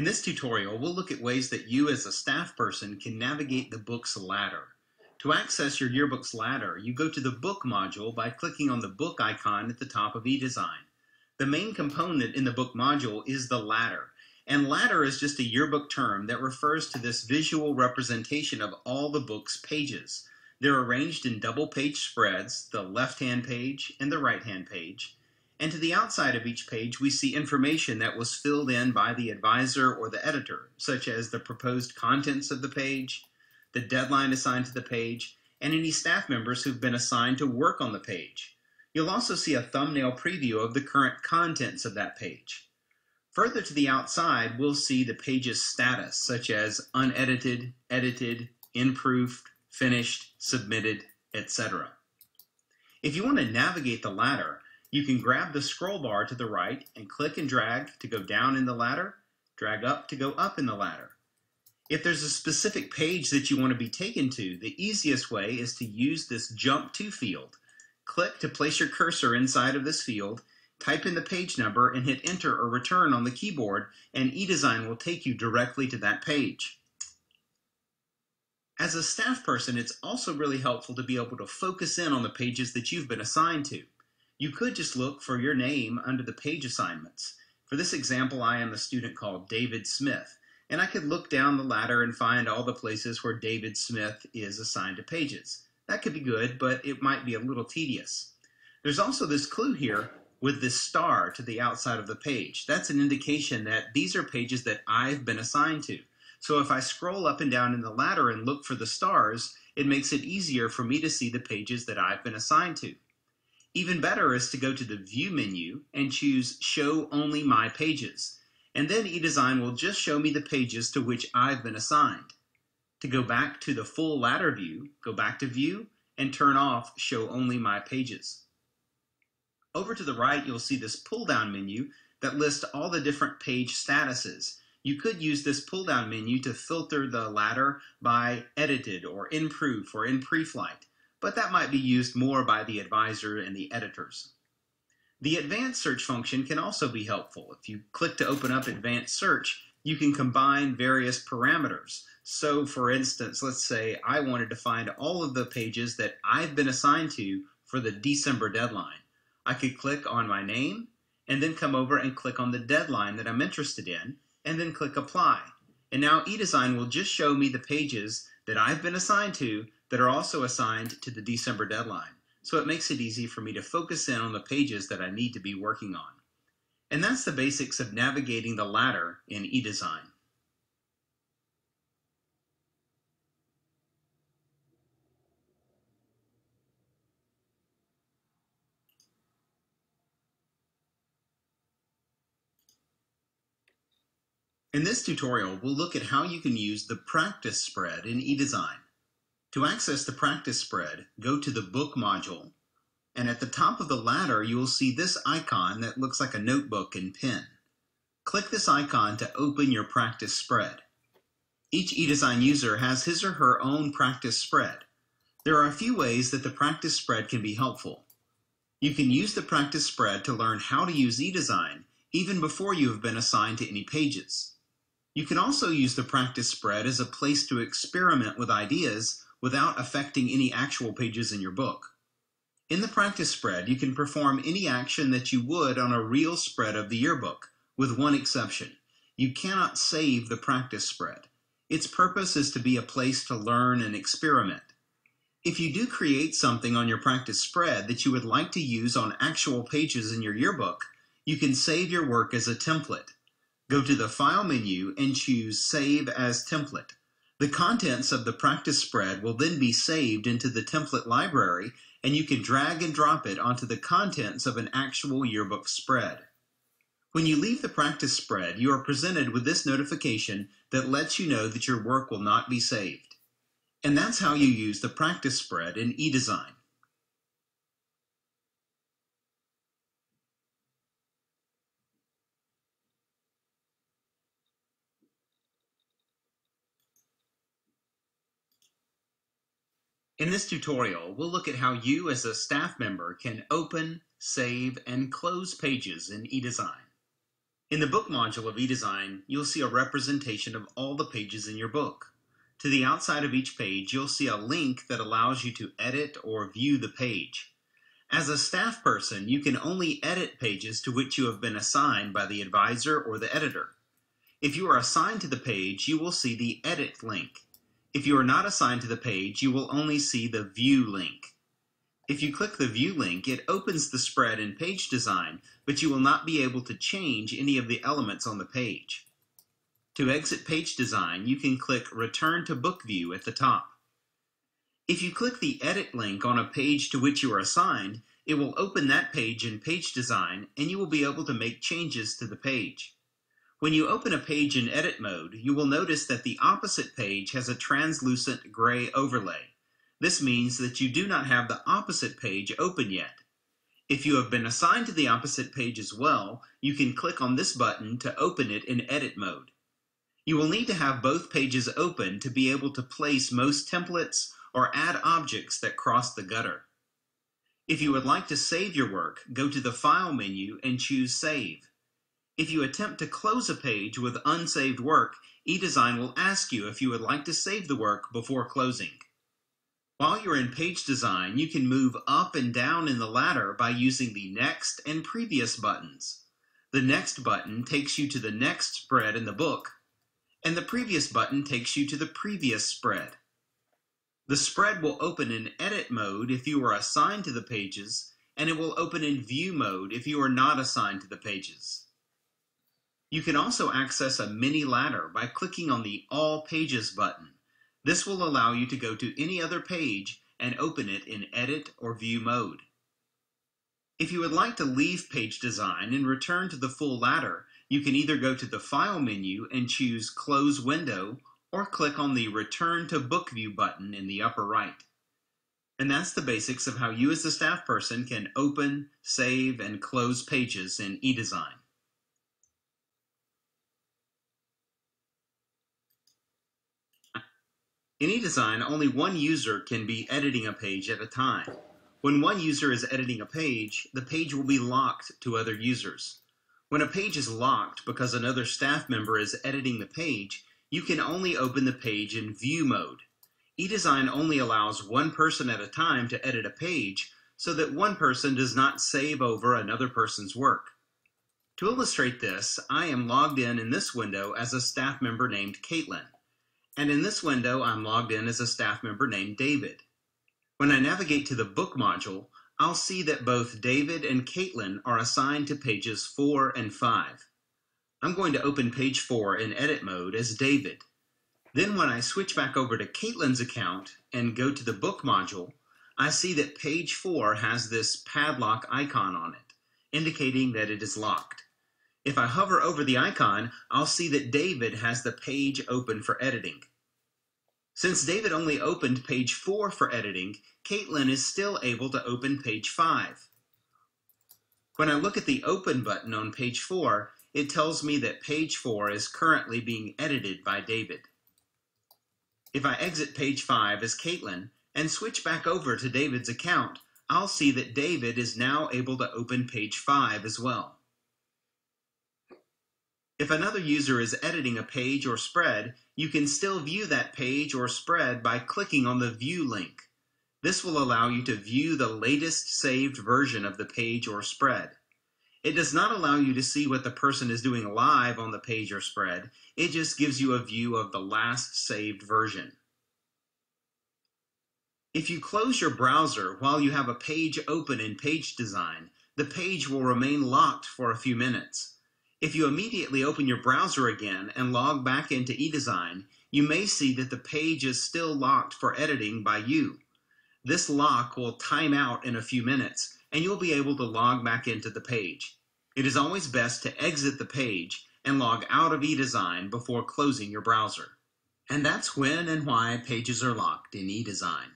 In this tutorial, we'll look at ways that you as a staff person can navigate the book's ladder. To access your yearbook's ladder, you go to the Book module by clicking on the Book icon at the top of eDesign. The main component in the Book module is the ladder, and ladder is just a yearbook term that refers to this visual representation of all the book's pages. They're arranged in double page spreads, the left-hand page and the right-hand page, and to the outside of each page we see information that was filled in by the advisor or the editor, such as the proposed contents of the page, the deadline assigned to the page, and any staff members who've been assigned to work on the page. You'll also see a thumbnail preview of the current contents of that page. Further to the outside, we'll see the page's status, such as unedited, edited, in proof, finished, submitted, etc. If you want to navigate the ladder, you can grab the scroll bar to the right and click and drag to go down in the ladder, drag up to go up in the ladder. If there's a specific page that you want to be taken to, the easiest way is to use this Jump To field. Click to place your cursor inside of this field, type in the page number, and hit Enter or Return on the keyboard, and eDesign will take you directly to that page. As a staff person, it's also really helpful to be able to focus in on the pages that you've been assigned to. You could just look for your name under the page assignments. For this example, I am a student called David Smith, and I could look down the ladder and find all the places where David Smith is assigned to pages. That could be good, but it might be a little tedious. There's also this clue here with this star to the outside of the page. That's an indication that these are pages that I've been assigned to. So if I scroll up and down in the ladder and look for the stars, it makes it easier for me to see the pages that I've been assigned to. Even better is to go to the View menu and choose Show Only My Pages, and then eDesign will just show me the pages to which I've been assigned. To go back to the full ladder view, go back to View and turn off Show Only My Pages. Over to the right, you'll see this pull-down menu that lists all the different page statuses. You could use this pull-down menu to filter the ladder by edited or in proof or in pre-flight but that might be used more by the advisor and the editors. The advanced search function can also be helpful. If you click to open up advanced search, you can combine various parameters. So for instance, let's say I wanted to find all of the pages that I've been assigned to for the December deadline. I could click on my name and then come over and click on the deadline that I'm interested in and then click apply. And now eDesign will just show me the pages that I've been assigned to that are also assigned to the December deadline. So it makes it easy for me to focus in on the pages that I need to be working on. And that's the basics of navigating the ladder in eDesign. In this tutorial, we'll look at how you can use the practice spread in eDesign. To access the practice spread, go to the Book module, and at the top of the ladder you will see this icon that looks like a notebook and pen. Click this icon to open your practice spread. Each eDesign user has his or her own practice spread. There are a few ways that the practice spread can be helpful. You can use the practice spread to learn how to use eDesign even before you have been assigned to any pages. You can also use the practice spread as a place to experiment with ideas without affecting any actual pages in your book. In the practice spread, you can perform any action that you would on a real spread of the yearbook, with one exception. You cannot save the practice spread. Its purpose is to be a place to learn and experiment. If you do create something on your practice spread that you would like to use on actual pages in your yearbook, you can save your work as a template. Go to the File menu and choose Save as Template. The contents of the practice spread will then be saved into the template library and you can drag and drop it onto the contents of an actual yearbook spread. When you leave the practice spread, you are presented with this notification that lets you know that your work will not be saved. And that's how you use the practice spread in eDesign. In this tutorial, we'll look at how you as a staff member can open, save, and close pages in eDesign. In the book module of eDesign, you'll see a representation of all the pages in your book. To the outside of each page, you'll see a link that allows you to edit or view the page. As a staff person, you can only edit pages to which you have been assigned by the advisor or the editor. If you are assigned to the page, you will see the Edit link. If you are not assigned to the page, you will only see the View link. If you click the View link, it opens the spread in Page Design, but you will not be able to change any of the elements on the page. To exit Page Design, you can click Return to Book View at the top. If you click the Edit link on a page to which you are assigned, it will open that page in Page Design and you will be able to make changes to the page. When you open a page in edit mode, you will notice that the opposite page has a translucent gray overlay. This means that you do not have the opposite page open yet. If you have been assigned to the opposite page as well, you can click on this button to open it in edit mode. You will need to have both pages open to be able to place most templates or add objects that cross the gutter. If you would like to save your work, go to the File menu and choose Save. If you attempt to close a page with unsaved work, eDesign will ask you if you would like to save the work before closing. While you're in page design, you can move up and down in the ladder by using the Next and Previous buttons. The Next button takes you to the next spread in the book, and the Previous button takes you to the previous spread. The spread will open in Edit mode if you are assigned to the pages, and it will open in View mode if you are not assigned to the pages. You can also access a mini ladder by clicking on the All Pages button. This will allow you to go to any other page and open it in Edit or View mode. If you would like to leave page design and return to the full ladder, you can either go to the File menu and choose Close Window or click on the Return to Book View button in the upper right. And that's the basics of how you as a staff person can open, save, and close pages in eDesign. In eDesign, only one user can be editing a page at a time. When one user is editing a page, the page will be locked to other users. When a page is locked because another staff member is editing the page, you can only open the page in view mode. eDesign only allows one person at a time to edit a page so that one person does not save over another person's work. To illustrate this, I am logged in in this window as a staff member named Caitlin. And in this window, I'm logged in as a staff member named David. When I navigate to the book module, I'll see that both David and Caitlin are assigned to pages 4 and 5. I'm going to open page 4 in edit mode as David. Then when I switch back over to Caitlin's account and go to the book module, I see that page 4 has this padlock icon on it, indicating that it is locked. If I hover over the icon, I'll see that David has the page open for editing. Since David only opened page 4 for editing, Caitlin is still able to open page 5. When I look at the Open button on page 4, it tells me that page 4 is currently being edited by David. If I exit page 5 as Caitlin and switch back over to David's account, I'll see that David is now able to open page 5 as well. If another user is editing a page or spread, you can still view that page or spread by clicking on the View link. This will allow you to view the latest saved version of the page or spread. It does not allow you to see what the person is doing live on the page or spread. It just gives you a view of the last saved version. If you close your browser while you have a page open in Page Design, the page will remain locked for a few minutes. If you immediately open your browser again and log back into eDesign, you may see that the page is still locked for editing by you. This lock will time out in a few minutes, and you'll be able to log back into the page. It is always best to exit the page and log out of eDesign before closing your browser. And that's when and why pages are locked in eDesign.